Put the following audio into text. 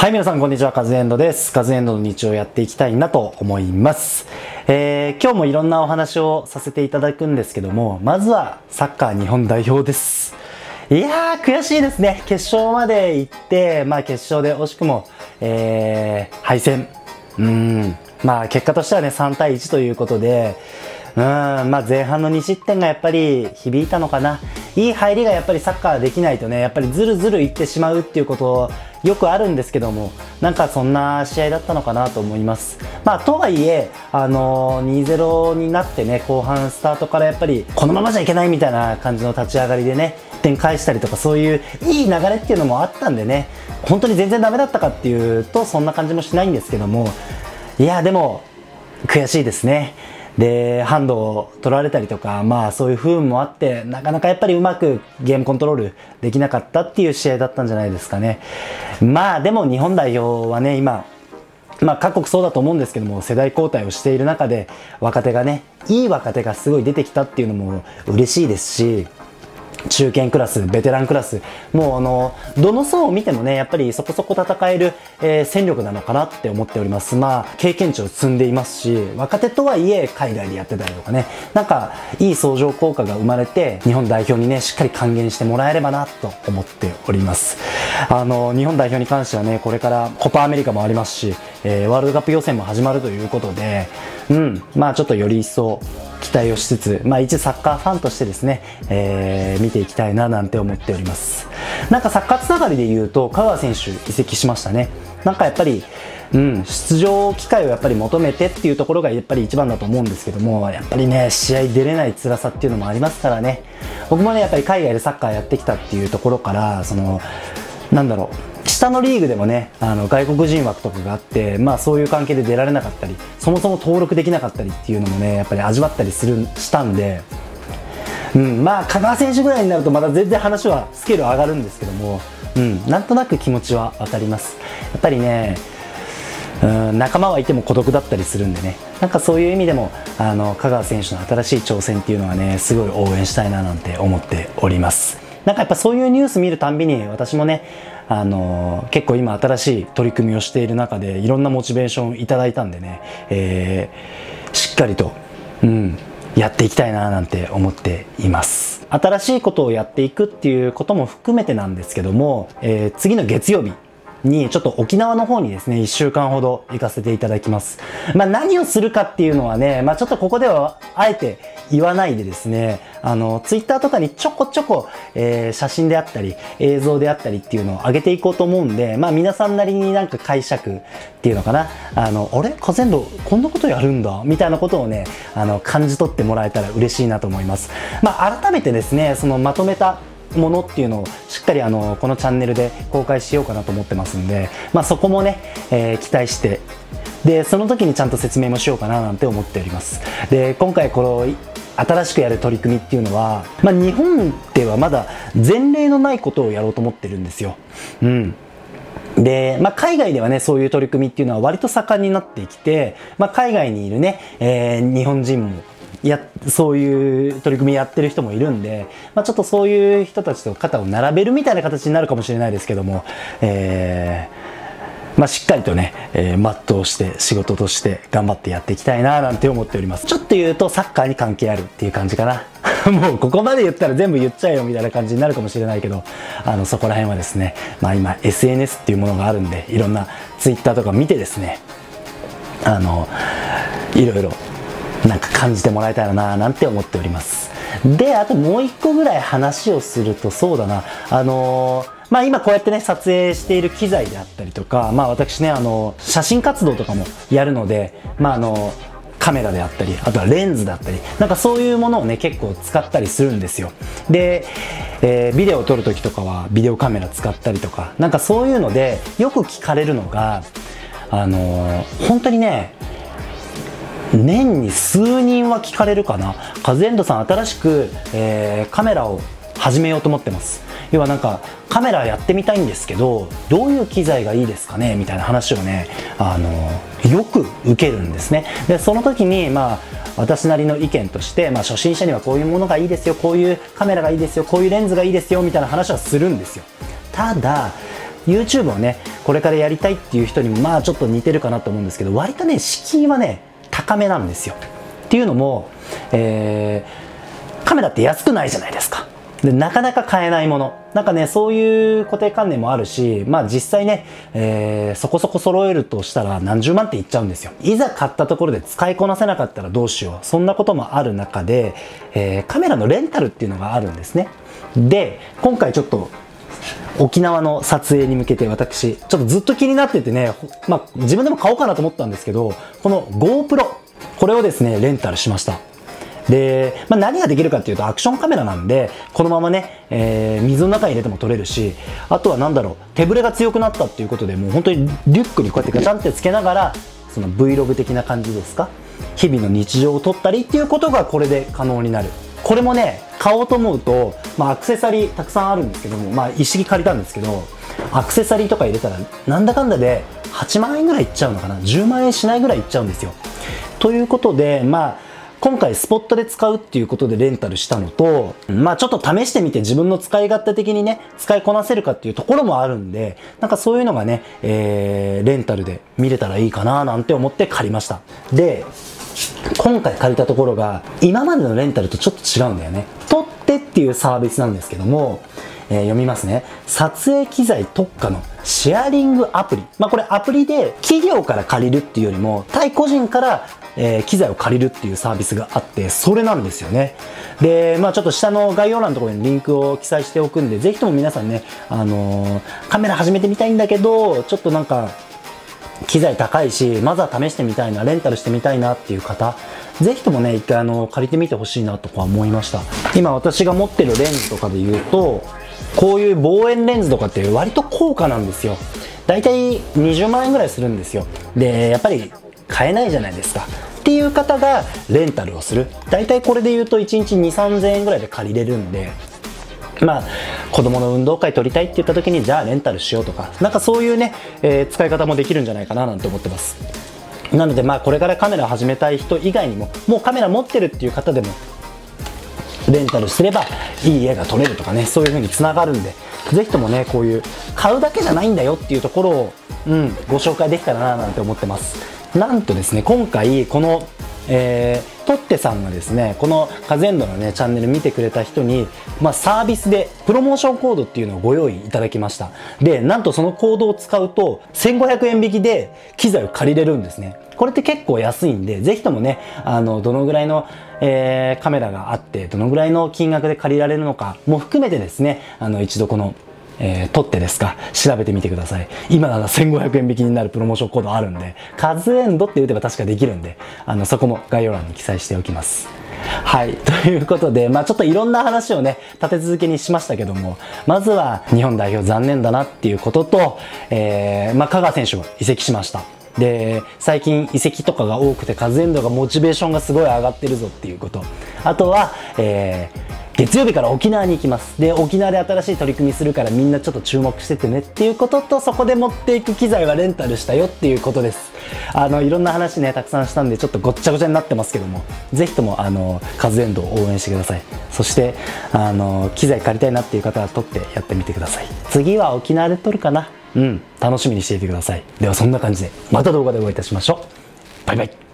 はい、皆さんこんにちは。カズエンドです。カズエンドの日をやっていきたいなと思います。えー、今日もいろんなお話をさせていただくんですけども、まずはサッカー日本代表です。いやー、悔しいですね。決勝まで行って、まあ決勝で惜しくも、えー、敗戦。うん、まあ結果としてはね、3対1ということで、うん、まあ前半の2失点がやっぱり響いたのかな。いい入りがやっぱりサッカーできないとね、やっぱりずるずるいってしまうっていうことをよくあるんですけども、なんかそんな試合だったのかなと思います。まあとはいえ、あのー、2-0になってね、後半スタートからやっぱりこのままじゃいけないみたいな感じの立ち上がりでね、点返したりとかそういういい流れっていうのもあったんでね、本当に全然ダメだったかっていうとそんな感じもしないんですけども、いやでも悔しいですね。で、ハンドを取られたりとか、まあそういう不運もあって、なかなかやっぱりうまくゲームコントロールできなかったっていう試合だったんじゃないですかね。まあでも日本代表はね、今、まあ各国そうだと思うんですけども、世代交代をしている中で、若手がね、いい若手がすごい出てきたっていうのも嬉しいですし、中堅クラス、ベテランクラス、もうあの、どの層を見てもね、やっぱりそこそこ戦える、えー戦力なのかなって思っております。まあ、経験値を積んでいますし、若手とはいえ海外でやってたりとかね、なんか、いい相乗効果が生まれて、日本代表にね、しっかり還元してもらえればなと思っております。あの、日本代表に関してはね、これからコパアメリカもありますし、えーワールドカップ予選も始まるということで、うん、まあちょっとより一層、期待をしつつ、まあ一サッカーファンとしてですね、えー見ていきたいななんて思っております。なんかサッカーつながりで言うと、香川選手移籍しましたね。なんかやっぱり、うん、出場機会をやっぱり求めてっていうところがやっぱり一番だと思うんですけども、やっぱりね、試合出れない辛さっていうのもありますからね。僕もね、やっぱり海外でサッカーやってきたっていうところから、その、なんだろう、下のリーグでもね、あの外国人枠とかがあって、まあそういう関係で出られなかったり、そもそも登録できなかったりっていうのもね、やっぱり味わったりする、したんで、うん、まあ香川選手ぐらいになるとまた全然話はスケール上がるんですけども、うん、なんとなく気持ちは分かります。やっぱりね、うん、仲間はいても孤独だったりするんでね、なんかそういう意味でも、あの、香川選手の新しい挑戦っていうのはね、すごい応援したいななんて思っております。なんかやっぱそういうニュース見るたんびに私もね、あの結構今新しい取り組みをしている中でいろんなモチベーションいただいたんでね、えーしっかりと、うん、やっていきたいななんて思っています。新しいことをやっていくっていうことも含めてなんですけども、えー次の月曜日、にちょっと沖縄の方にですね、1週間ほど行かせていただきます。まあ何をするかっていうのはね、まあちょっとここではあえて言わないでですね、あの、ツイッターとかにちょこちょこ、えー写真であったり、映像であったりっていうのを上げていこうと思うんで、まあ皆さんなりになんか解釈っていうのかな、あの、あれ？カゼンドこんなことやるんだ？みたいなことをね、あの、感じ取ってもらえたら嬉しいなと思います。まあ改めてですね、そのまとめたものっていうのをしっかりあのこのチャンネルで公開しようかなと思ってますんで、まあ、そこもね、えー期待してでその時にちゃんと説明もしようかななんて思っております。で今回この新しくやる取り組みっていうのは、まあ、日本ではまだ前例のないことをやろうと思ってるんですよ。うん。で、まあ、海外ではね、そういう取り組みっていうのは割と盛んになってきて、まあ、海外にいるね、えー日本人も、や、そういう取り組みやってる人もいるんで、まあ、ちょっとそういう人たちと肩を並べるみたいな形になるかもしれないですけども、えーまあ、しっかりとね、えー全うして仕事として頑張ってやっていきたいななんて思っております。ちょっと言うとサッカーに関係あるっていう感じかな。もうここまで言ったら全部言っちゃえよみたいな感じになるかもしれないけど、あのそこら辺はですね、まあ今 SNS っていうものがあるんで、いろんな Twitter とか見てですね、あの、いろいろなんか感じてもらえたらななんて思っております。で、あともう一個ぐらい話をするとそうだな、あのーまあ今こうやってね、撮影している機材であったりとか、まあ私ね、あの、写真活動とかもやるので、まああの、カメラであったり、あとはレンズだったり、なんかそういうものをね、結構使ったりするんですよ。で、えービデオを撮るときとかはビデオカメラ使ったりとか、なんかそういうので、よく聞かれるのが、あの本当にね、年に数人は聞かれるかな。カズエンドさん新しく、えーカメラを始めようと思ってます。要はなんかカメラやってみたいんですけど、どういう機材がいいですかね？みたいな話をね、あのよく受けるんですね。で、その時に、まあ、私なりの意見として、まあ、初心者にはこういうものがいいですよ、こういうカメラがいいですよ、こういうレンズがいいですよ、みたいな話はするんですよ。ただ、YouTube をねこれからやりたいっていう人にもまあちょっと似てるかなと思うんですけど割とね敷居はね高めなんですよ。っていうのも、えー、カメラって安くないじゃないですか。でなかなか買えないもの。なんかねそういう固定観念もあるしまあ実際ね、えー、そこそこ揃えるとしたら何十万っていっちゃうんですよ。いざ買ったところで使いこなせなかったらどうしよう。そんなこともある中で、えー、カメラのレンタルっていうのがあるんですね。で今回ちょっと沖縄の撮影に向けて私ちょっとずっと気になっててね、まあ、自分でも買おうかなと思ったんですけどこの GoPro これをですねレンタルしました。で、まあ、何ができるかっていうとアクションカメラなんでこのままね、えー、水の中に入れても撮れるしあとは何だろう手ぶれが強くなったっていうことでもう本当にリュックにこうやってガチャンってつけながらその Vlog 的な感じですか？日々の日常を撮ったりっていうことがこれで可能になる。これもね買おうと思うと、まあ、アクセサリーたくさんあるんですけども、まあ、一式借りたんですけどアクセサリーとか入れたらなんだかんだで8万円ぐらいいっちゃうのかな？10万円しないぐらいいっちゃうんですよということでまあ今回スポットで使うっていうことでレンタルしたのと、まあちょっと試してみて自分の使い勝手的にね、使いこなせるかっていうところもあるんで、なんかそういうのがね、えー、レンタルで見れたらいいかななんて思って借りました。で、今回借りたところが今までのレンタルとちょっと違うんだよね。取ってっていうサービスなんですけども、えー、読みますね。撮影機材特化のシェアリングアプリ。まあこれアプリで企業から借りるっていうよりも、対個人からえー、機材を借りるっていうサービスがあって、それなんですよね。で、まあちょっと下の概要欄のところにリンクを記載しておくんで、ぜひとも皆さんね、あのー、カメラ始めてみたいんだけど、ちょっとなんか、機材高いし、まずは試してみたいな、レンタルしてみたいなっていう方、ぜひともね、一回あの、借りてみてほしいなとか思いました。今私が持ってるレンズとかで言うと、こういう望遠レンズとかって割と高価なんですよ。だいたい20万円ぐらいするんですよ。で、やっぱり買えないじゃないですか。っていう方がレンタルをする大体これで言うと1日2 3 0 0 0円ぐらいで借りれるんでまあ、子供の運動会取りたいって言った時にじゃあレンタルしようとかなんかそういうね、えー、使い方もできるんじゃないかななんて思ってます。なのでまあこれからカメラを始めたい人以外にももうカメラ持ってるっていう方でもレンタルすればいい絵が撮れるとかねそういう風につながるんでぜひともねこういう買うだけじゃないんだよっていうところを、うん、ご紹介できたらななんて思ってます。なんとですね今回この、えー、トッテさんがですねこのカズエンドのねチャンネル見てくれた人に、まあ、サービスでプロモーションコードっていうのをご用意いただきました。でなんとそのコードを使うと1500円引きで機材を借りれるんですね。これって結構安いんでぜひともねあのどのぐらいのえー、カメラがあってどのぐらいの金額で借りられるのかも含めてですねあの一度このえー、取ってですか、調べてみてください。今なら1500円引きになるプロモーションコードあるんで、カズエンドって打てば確かできるんで、あの、そこも概要欄に記載しておきます。はい。ということで、まあちょっといろんな話をね、立て続けにしましたけども、まずは日本代表残念だなっていうことと、えー、まあ香川選手を移籍しました。で最近移籍とかが多くてカズエンドがモチベーションがすごい上がってるぞっていうことあとは、えー月曜日から沖縄に行きます。で沖縄で新しい取り組みするからみんなちょっと注目しててねっていうこととそこで持っていく機材はレンタルしたよっていうことです。あのいろんな話ねたくさんしたんでちょっとごっちゃごちゃになってますけどもぜひともあのカズエンドを応援してください。そしてあの機材借りたいなっていう方は取ってやってみてください。次は沖縄で撮るかな。うん楽しみにしていてください。ではそんな感じでまた動画でお会いいたしましょう。バイバイ。